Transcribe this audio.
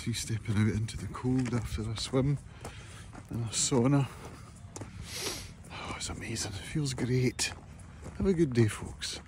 See stepping out into the cold after a swim and a sauna. Oh, it's amazing. It feels great. Have a good day, folks.